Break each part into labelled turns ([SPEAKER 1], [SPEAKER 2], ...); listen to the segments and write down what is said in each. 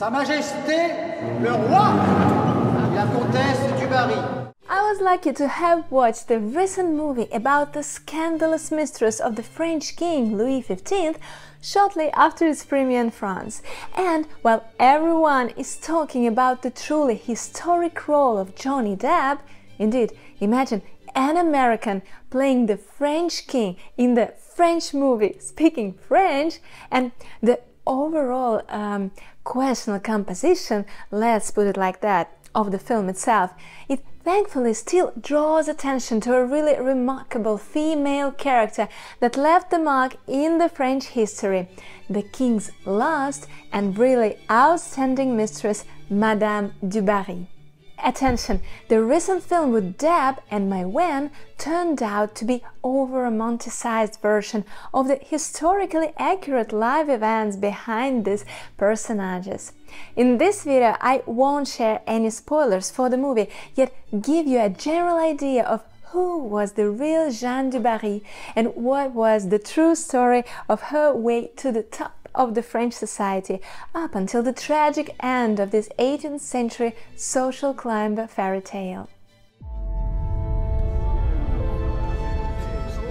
[SPEAKER 1] Sa Majesté, le roi la comtesse du Barry.
[SPEAKER 2] I was lucky to have watched the recent movie about the scandalous mistress of the French king Louis XV shortly after its premiere in France. And while everyone is talking about the truly historic role of Johnny Depp, indeed, imagine an American playing the French king in the French movie speaking French and the overall um, questionable composition, let's put it like that, of the film itself, it thankfully still draws attention to a really remarkable female character that left the mark in the French history, the king's last and really outstanding mistress, Madame du Barry. Attention, the recent film with Depp and Maïwenn turned out to be over-romanticized version of the historically accurate live events behind these personages. In this video I won't share any spoilers for the movie, yet give you a general idea of who was the real Jeanne du Barry and what was the true story of her way to the top of the French society up until the tragic end of this 18th century social climber fairy tale.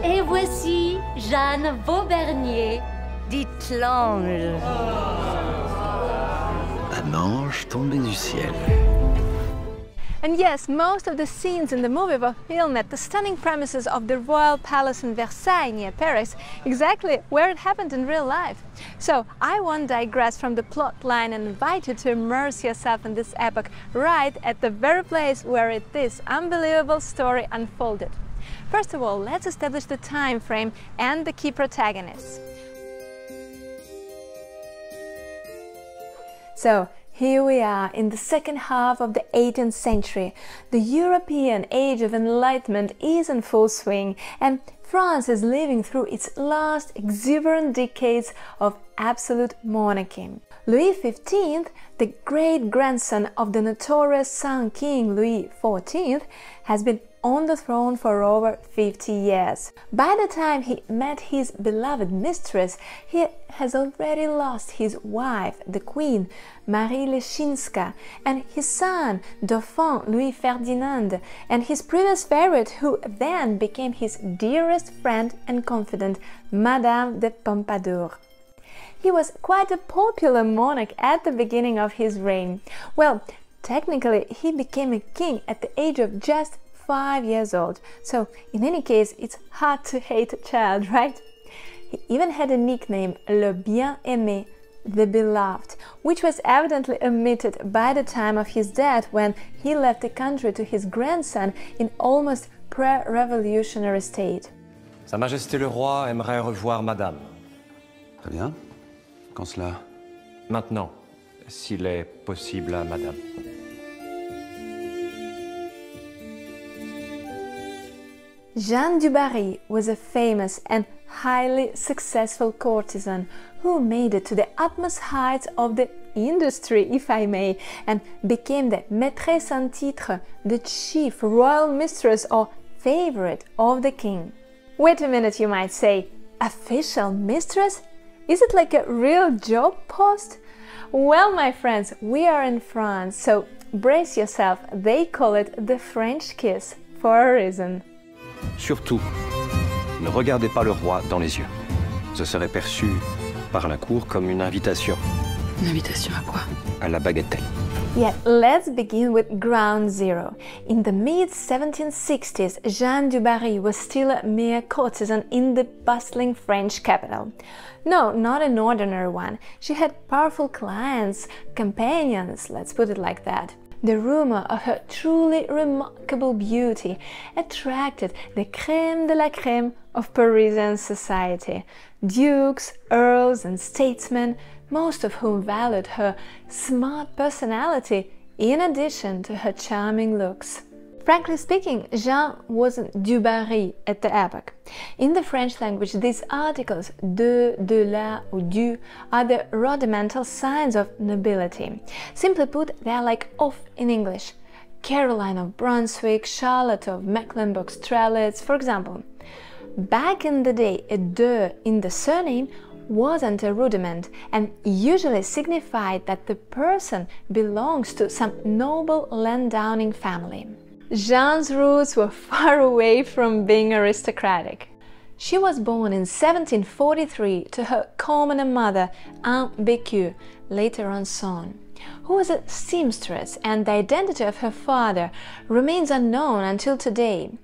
[SPEAKER 3] Et voici Jeanne Vaubernier, dite l'ange.
[SPEAKER 4] Un ange tombé du ciel.
[SPEAKER 2] And yes, most of the scenes in the movie were filmed at the stunning premises of the Royal Palace in Versailles near Paris, exactly where it happened in real life. So I won't digress from the plot line and invite you to immerse yourself in this epoch right at the very place where it, this unbelievable story unfolded. First of all, let's establish the time frame and the key protagonists. So, here we are in the second half of the 18th century. The European Age of Enlightenment is in full swing and France is living through its last exuberant decades of absolute monarchy. Louis XV, the great grandson of the notorious Sun King Louis XIV, has been on the throne for over 50 years. By the time he met his beloved mistress, he has already lost his wife, the queen, Marie Leczinska, and his son, Dauphin Louis Ferdinand, and his previous favorite, who then became his dearest friend and confidant, Madame de Pompadour. He was quite a popular monarch at the beginning of his reign. Well, technically, he became a king at the age of just five years old, so in any case, it's hard to hate a child, right? He even had a nickname, Le Bien-Aimé, the Beloved, which was evidently omitted by the time of his death when he left the country to his grandson in almost pre-revolutionary state.
[SPEAKER 5] Sa Majesté le Roi aimerait revoir Madame.
[SPEAKER 4] Très bien. Quand cela
[SPEAKER 5] Maintenant, s'il est possible à Madame.
[SPEAKER 2] Jeanne du Barry was a famous and highly successful courtesan who made it to the utmost heights of the industry, if I may, and became the maîtresse en titre, the chief royal mistress or favorite of the king. Wait a minute, you might say. Official mistress? Is it like a real job post? Well, my friends, we are in France, so brace yourself. They call it the French kiss for a reason.
[SPEAKER 5] Surtout, ne regardez pas le roi dans les yeux. Ce serait perçu par la cour comme une invitation.
[SPEAKER 6] Une invitation à quoi?
[SPEAKER 5] À la bagatelle.
[SPEAKER 2] Yeah, let's begin with ground zero. In the mid 1760s, Jeanne du Barry was still a mere courtesan in the bustling French capital. No, not an ordinary one. She had powerful clients, companions, let's put it like that. The rumor of her truly remarkable beauty attracted the crème de la crème of Parisian society dukes, earls, and statesmen, most of whom valued her smart personality in addition to her charming looks. Frankly speaking, Jean wasn't du Barry at the epoch. In the French language, these articles de, de la, or du are the rudimental signs of nobility. Simply put, they are like of in English. Caroline of Brunswick, Charlotte of Mecklenburg-Strelitz, for example. Back in the day, a de in the surname wasn't a rudiment and usually signified that the person belongs to some noble landowning family. Jeanne's roots were far away from being aristocratic. She was born in 1743 to her commoner mother, Anne Bécu, later on Son, who was a seamstress, and the identity of her father remains unknown until today.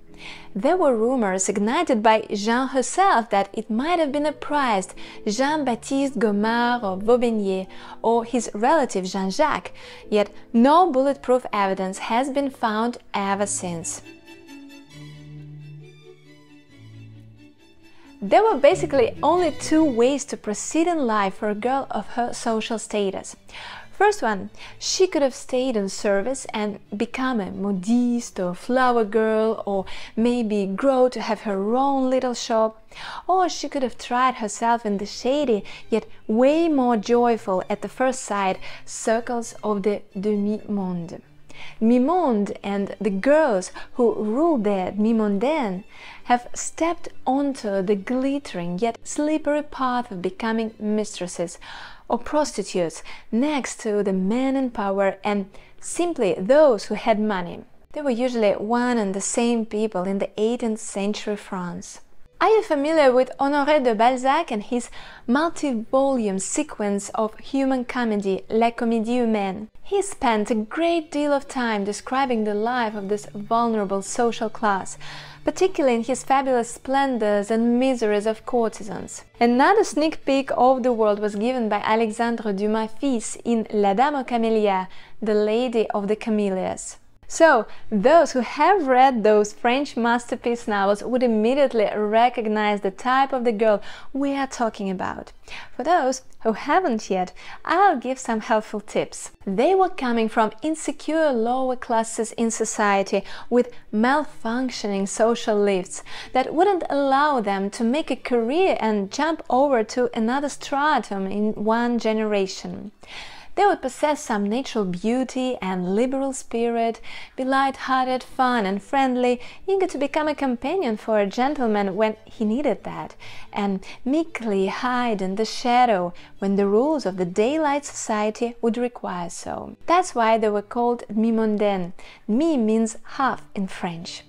[SPEAKER 2] There were rumors ignited by Jeanne herself that it might have been a priest, Jean-Baptiste Gomard of Vaubernier, or his relative Jean-Jacques, yet no bulletproof evidence has been found ever since. There were basically only two ways to proceed in life for a girl of her social status. First one, she could have stayed in service and become a modiste or flower girl or maybe grow to have her own little shop. Or she could have tried herself in the shady yet way more joyful at the first sight circles of the demi-monde. Mi-monde and the girls who rule there, mi-mondaine, have stepped onto the glittering yet slippery path of becoming mistresses or prostitutes next to the men in power and simply those who had money. They were usually one and the same people in the 18th century France. Are you familiar with Honoré de Balzac and his multi-volume sequence of human comedy, La Comédie Humaine? He spent a great deal of time describing the life of this vulnerable social class, particularly in his fabulous splendors and miseries of courtesans. Another sneak peek of the world was given by Alexandre Dumas fils in La Dame aux Camélias, The Lady of the Camellias. So, those who have read those French masterpiece novels would immediately recognize the type of the girl we are talking about. For those who haven't yet, I'll give some helpful tips. They were coming from insecure lower classes in society with malfunctioning social lifts that wouldn't allow them to make a career and jump over to another stratum in one generation. They would possess some natural beauty and liberal spirit, be light-hearted, fun and friendly, eager to become a companion for a gentleman when he needed that, and meekly hide in the shadow when the rules of the daylight society would require so. That's why they were called mi-mondaine. Mi means half in French.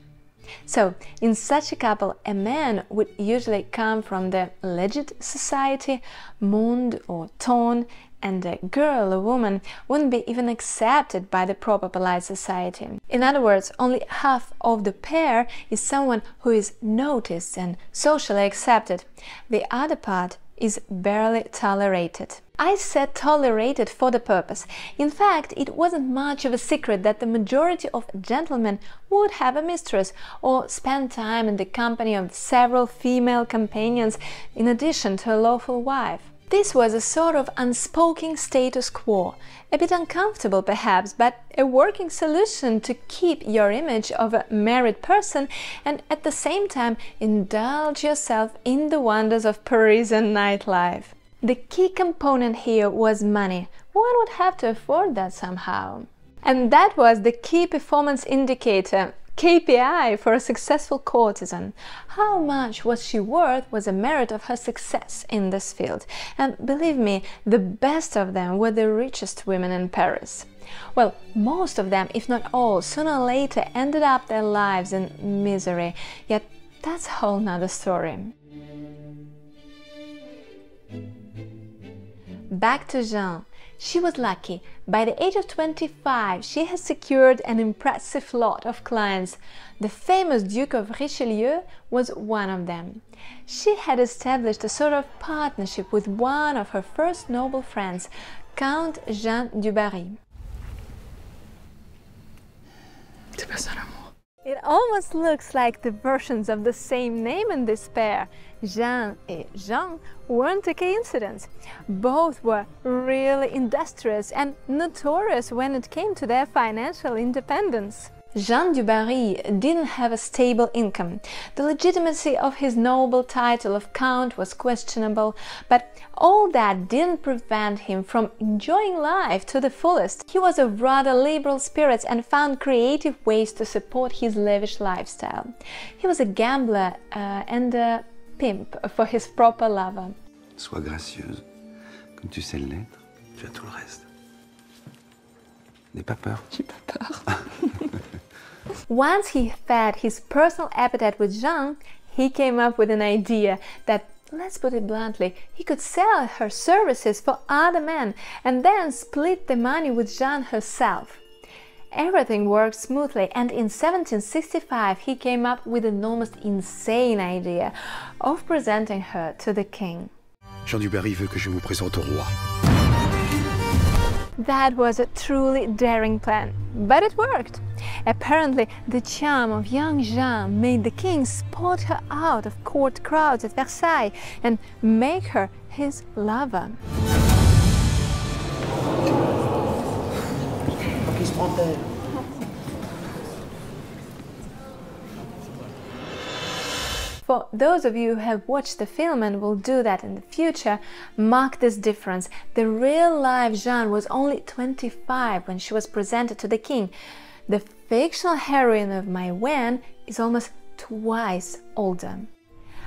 [SPEAKER 2] So, in such a couple, a man would usually come from the legit society, monde or ton, and a girl, a woman, wouldn't be even accepted by the proper polite society. In other words, only half of the pair is someone who is noticed and socially accepted. The other part is barely tolerated. I said tolerated for the purpose. In fact, it wasn't much of a secret that the majority of gentlemen would have a mistress or spend time in the company of several female companions in addition to a lawful wife. This was a sort of unspoken status quo, a bit uncomfortable perhaps, but a working solution to keep your image of a married person and at the same time indulge yourself in the wonders of Parisian nightlife. The key component here was money. One would have to afford that somehow. And that was the key performance indicator KPI for a successful courtesan. How much was she worth was a merit of her success in this field. And believe me, the best of them were the richest women in Paris. Well, most of them, if not all, sooner or later ended up their lives in misery. Yet that's a whole nother story. Back to Jean. She was lucky. By the age of 25, she has secured an impressive lot of clients. The famous Duke of Richelieu was one of them. She had established a sort of partnership with one of her first noble friends, Count Jean du Barry.
[SPEAKER 6] C'est pas ça l'amour.
[SPEAKER 2] It almost looks like the versions of the same name in this pair. Jean and Jean weren't a coincidence. Both were really industrious and notorious when it came to their financial independence. Jean du Barry didn't have a stable income. The legitimacy of his noble title of Count was questionable, but all that didn't prevent him from enjoying life to the fullest. He was of rather liberal spirits and found creative ways to support his lavish lifestyle. He was a gambler uh, and a pimp for his proper lover.
[SPEAKER 4] Sois gracieuse, comme tu sais l'être, tu as tout le reste. N'aie pas peur.
[SPEAKER 6] J'ai pas peur.
[SPEAKER 2] Once he fed his personal appetite with Jean, he came up with an idea that, let's put it bluntly, he could sell her services for other men and then split the money with Jean herself. Everything worked smoothly, and in 1765 he came up with an almost insane idea of presenting her to the king.
[SPEAKER 7] Jean du Barry veut que je vous présente au roi.
[SPEAKER 2] That was a truly daring plan, but it worked. Apparently, the charm of young Jean made the king spot her out of court crowds at Versailles and make her his lover. For those of you who have watched the film and will do that in the future, mark this difference. The real life Jeanne was only 25 when she was presented to the king. The fictional heroine of Maïwenn is almost twice older.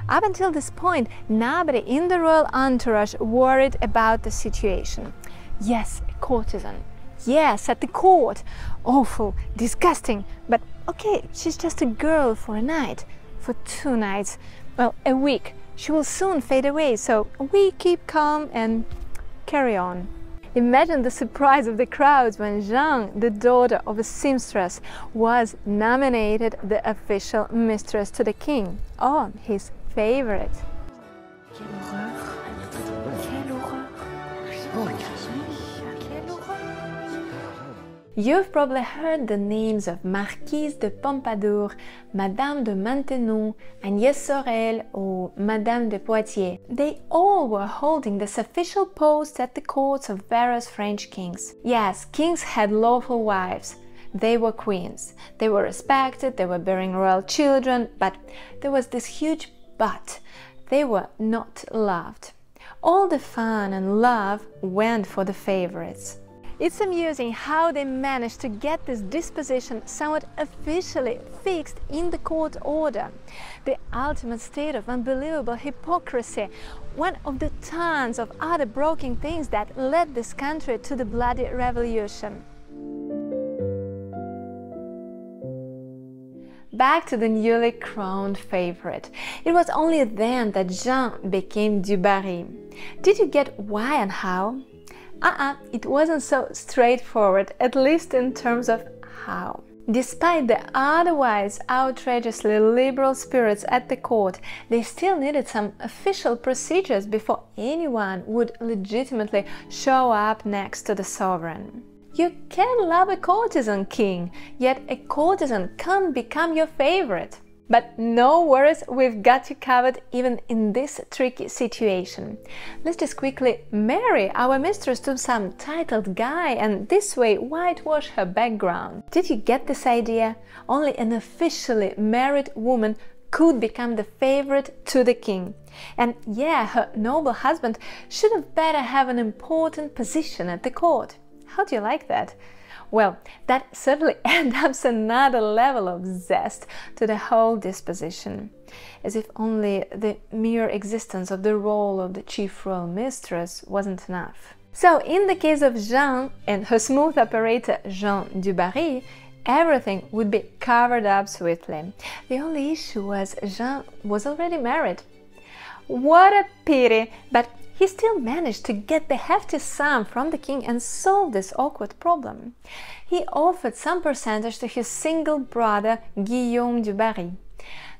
[SPEAKER 2] Up until this point, nobody in the royal entourage worried about the situation. Yes, a courtesan. Yes, at the court. Awful, disgusting, but okay, she's just a girl for a night for two nights, well, a week. She will soon fade away, so we keep calm and carry on. Imagine the surprise of the crowds when Jeanne, the daughter of a seamstress, was nominated the official mistress to the king, oh, his favorite. You've probably heard the names of Marquise de Pompadour, Madame de Maintenon, Agnès Sorel, or Madame de Poitiers. They all were holding this official post at the courts of various French kings. Yes, kings had lawful wives. They were queens. They were respected, they were bearing royal children, but there was this huge but. They were not loved. All the fun and love went for the favorites. It's amusing how they managed to get this disposition somewhat officially fixed in the court order. The ultimate state of unbelievable hypocrisy, one of the tons of other broken things that led this country to the bloody revolution. Back to the newly crowned favorite. It was only then that Jean became du Barry. Did you get why and how? Uh-uh, it wasn't so straightforward, at least in terms of how. Despite the otherwise outrageously liberal spirits at the court, they still needed some official procedures before anyone would legitimately show up next to the sovereign. You can love a courtesan king, yet a courtesan can't become your favorite. But no worries, we've got you covered even in this tricky situation. Let's just quickly marry our mistress to some titled guy and this way whitewash her background. Did you get this idea? Only an officially married woman could become the favorite to the king. And yeah, her noble husband should have better have an important position at the court. How do you like that? Well, that certainly adds another level of zest to the whole disposition, as if only the mere existence of the role of the chief royal mistress wasn't enough. So, in the case of Jean and her smooth operator Jean Dubarry, everything would be covered up swiftly. The only issue was Jean was already married. What a pity, but he still managed to get the hefty sum from the king and solve this awkward problem. He offered some percentage to his single brother Guillaume du Barry.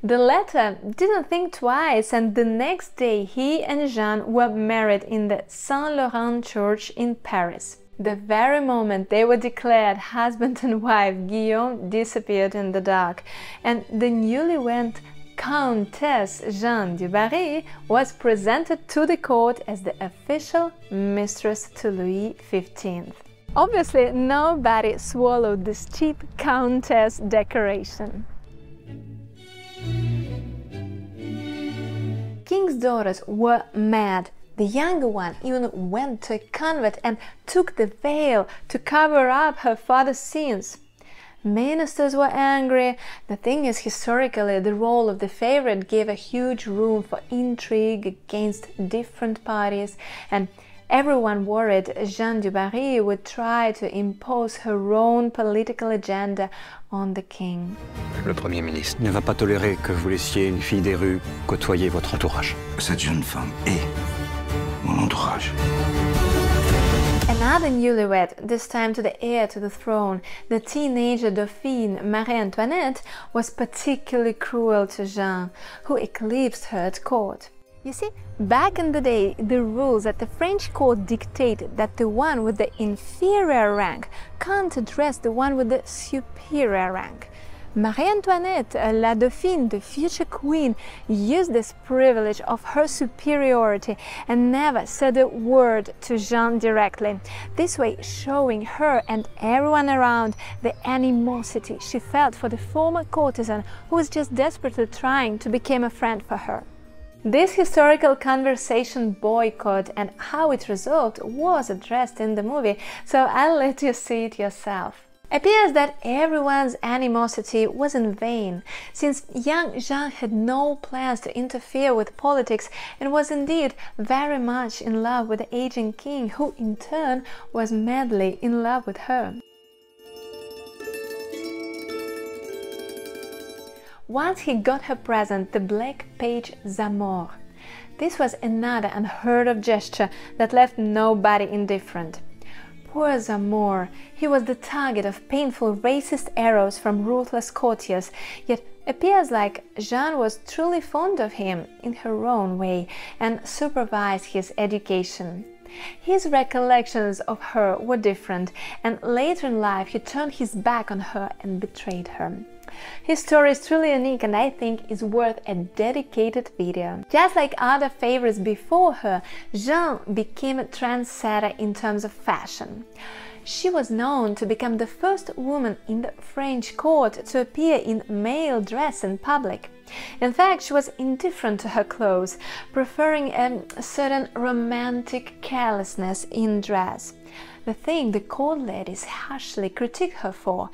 [SPEAKER 2] The latter didn't think twice, and the next day he and Jeanne were married in the Saint Laurent Church in Paris. The very moment they were declared husband and wife, Guillaume disappeared in the dark, and the newlywed Countess Jeanne du Barry was presented to the court as the official mistress to Louis XV. Obviously, nobody swallowed this cheap countess decoration. King's daughters were mad. The younger one even went to a convent and took the veil to cover up her father's sins. Ministers were angry. The thing is, historically, the role of the favorite gave a huge room for intrigue against different parties, and everyone worried Jeanne du Barry would try to impose her own political agenda on the king.
[SPEAKER 7] Le Premier ministre ne va pas tolérer que vous laissiez une fille des rues côtoyer votre entourage.
[SPEAKER 4] Cette jeune femme est mon entourage.
[SPEAKER 2] Another newlywed, this time to the heir to the throne, the teenager Dauphine Marie Antoinette, was particularly cruel to Jeanne, who eclipsed her at court. You see, back in the day, the rules at the French court dictated that the one with the inferior rank can't address the one with the superior rank. Marie Antoinette, La Dauphine, the future queen, used this privilege of her superiority and never said a word to Jean directly, this way showing her and everyone around the animosity she felt for the former courtesan who was just desperately trying to become a friend for her. This historical conversation boycott and how it resolved was addressed in the movie, so I'll let you see it yourself appears that everyone's animosity was in vain, since young Jean had no plans to interfere with politics and was indeed very much in love with the aging king, who in turn was madly in love with her. Once he got her present the black page Zamor. This was another unheard of gesture that left nobody indifferent. Poor Zamor, he was the target of painful racist arrows from ruthless courtiers, yet appears like Jeanne was truly fond of him in her own way and supervised his education. His recollections of her were different, and later in life he turned his back on her and betrayed her. His story is truly unique and I think is worth a dedicated video. Just like other favorites before her, Jeanne became a trendsetter in terms of fashion. She was known to become the first woman in the French court to appear in male dress in public. In fact, she was indifferent to her clothes, preferring a certain romantic carelessness in dress the thing the court ladies harshly critique her for,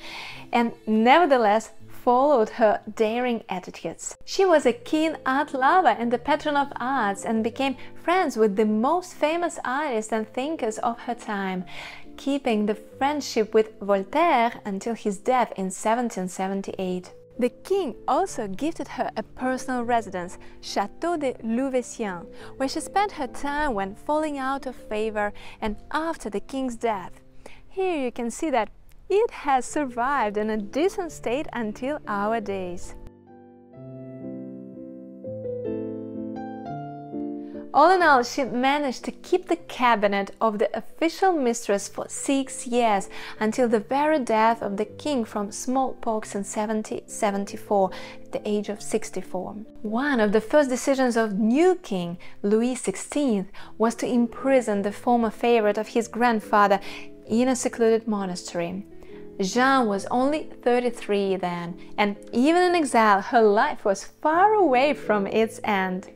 [SPEAKER 2] and nevertheless followed her daring attitudes. She was a keen art lover and a patron of arts and became friends with the most famous artists and thinkers of her time, keeping the friendship with Voltaire until his death in 1778. The king also gifted her a personal residence, Château de Louveciennes, where she spent her time when falling out of favor and after the king's death. Here you can see that it has survived in a decent state until our days. All in all, she managed to keep the cabinet of the official mistress for six years until the very death of the king from smallpox in 1774 at the age of 64. One of the first decisions of new king Louis XVI was to imprison the former favorite of his grandfather in a secluded monastery. Jeanne was only 33 then, and even in exile, her life was far away from its end.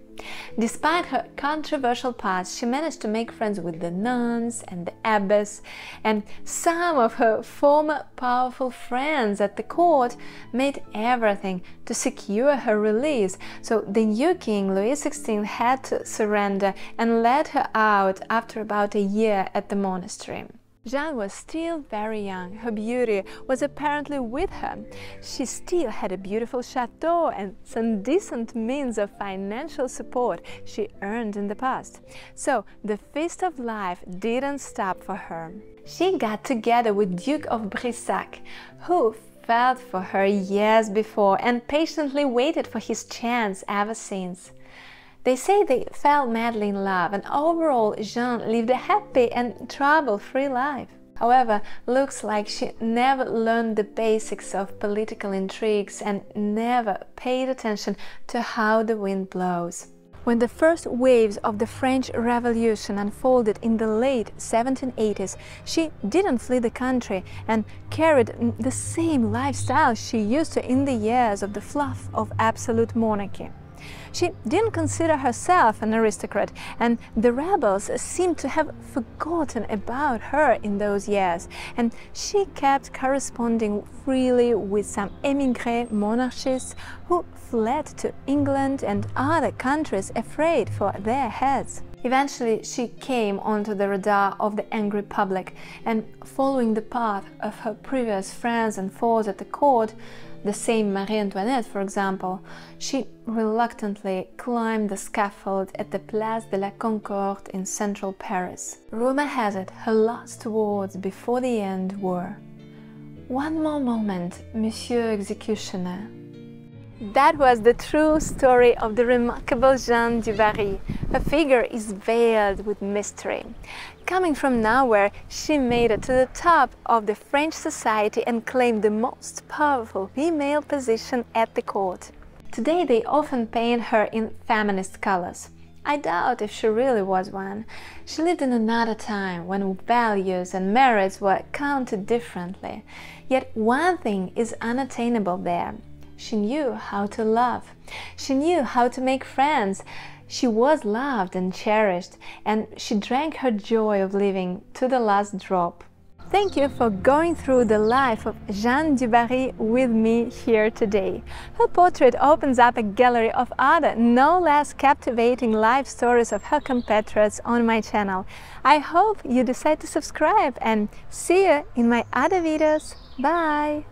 [SPEAKER 2] Despite her controversial past, she managed to make friends with the nuns and the abbess, and some of her former powerful friends at the court made everything to secure her release. So the new king, Louis XVI, had to surrender and let her out after about a year at the monastery. Jeanne was still very young. Her beauty was apparently with her. She still had a beautiful chateau and some decent means of financial support she earned in the past. So the feast of life didn't stop for her. She got together with Duke of Brissac, who felt for her years before and patiently waited for his chance ever since. They say they fell madly in love, and overall, Jeanne lived a happy and trouble-free life. However, looks like she never learned the basics of political intrigues and never paid attention to how the wind blows. When the first waves of the French Revolution unfolded in the late 1780s, she didn't flee the country and carried the same lifestyle she used to in the years of the fluff of absolute monarchy. She didn't consider herself an aristocrat, and the rebels seemed to have forgotten about her in those years, and she kept corresponding freely with some emigre monarchists who fled to England and other countries afraid for their heads. Eventually, she came onto the radar of the angry public, and following the path of her previous friends and foes at the court, the same Marie Antoinette, for example, she reluctantly climbed the scaffold at the Place de la Concorde in central Paris. Rumor has it her last words before the end were One more moment, Monsieur Executioner. That was the true story of the remarkable Jeanne du Barry. Her figure is veiled with mystery. Coming from nowhere, she made it to the top of the French society and claimed the most powerful female position at the court. Today they often paint her in feminist colors. I doubt if she really was one. She lived in another time when values and merits were counted differently. Yet one thing is unattainable there she knew how to love. She knew how to make friends. She was loved and cherished, and she drank her joy of living to the last drop. Thank you for going through the life of Jeanne du Barry with me here today. Her portrait opens up a gallery of other, no less captivating life stories of her compatriots on my channel. I hope you decide to subscribe and see you in my other videos. Bye!